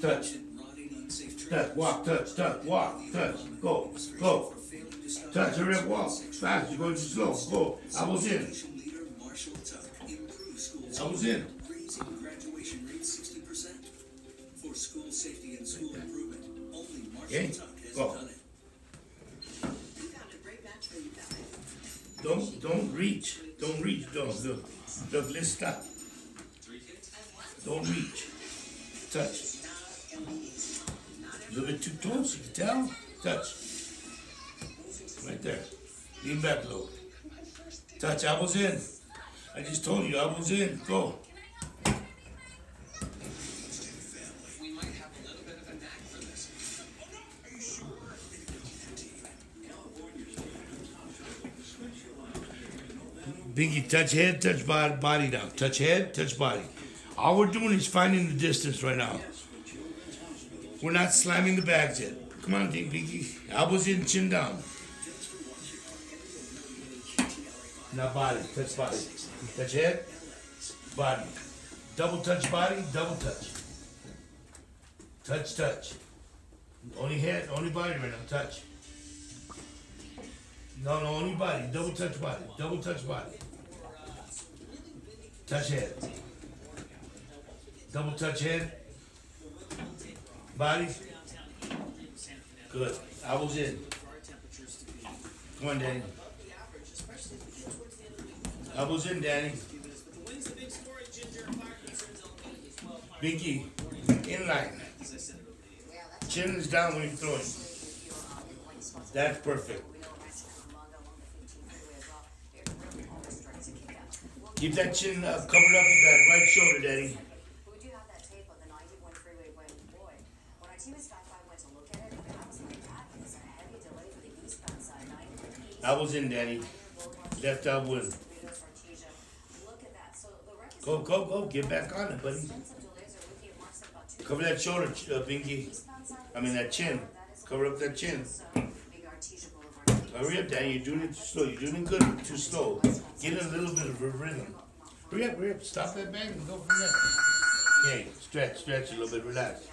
touch. Touch, walk, touch, touch, walk, touch, go, go. Touch, hurry up, walk. Fast, you're going too slow. Go. I was in. I was in. Raising graduation rate sixty percent. For school safety and school improvement, only Okay, Marshall Tuck has go. done it. We found a great match for you guys. Don't, don't reach. Don't reach, don't. Look, look, let's stop. Don't reach. Touch. A little bit too close, you can tell. Touch. Right there. Lean back a little. Touch, I was in. I just told you, I was in. Go. We might have a little bit of a knack for this. Biggie, touch head, touch body, body now. Touch head, touch body. All we're doing is finding the distance right now. We're not slamming the bags yet. Come on, Big Biggie. Elbows in, chin down. Now body, touch body. Touch head, body. Double touch body, double touch. Touch, touch. Only head, only body right now, touch. No, no, only body. Double touch body. Double touch body. Touch head. Double touch head. Body. Good. I was in. Come on, Danny. I was in, Danny. Binky, in line. Chin is down when you're throwing. That's perfect. Keep that chin uh, covered up with that right shoulder, Daddy. I was in, Daddy. Left out with. Look at that, so the record. Go, go, go. Get back on it, buddy. Extensive delays are with you, marks at about two. Cover that shoulder, uh, Binky. I mean, that chin. Cover up that chin. so big Artesia Boulevard. Hurry up, Daddy. You're doing it too slow. You're doing it good. Too slow. Get a little bit of a rhythm. Hurry up, hurry up. Stop that bang and go from there. Okay, stretch, stretch a little bit. Relax.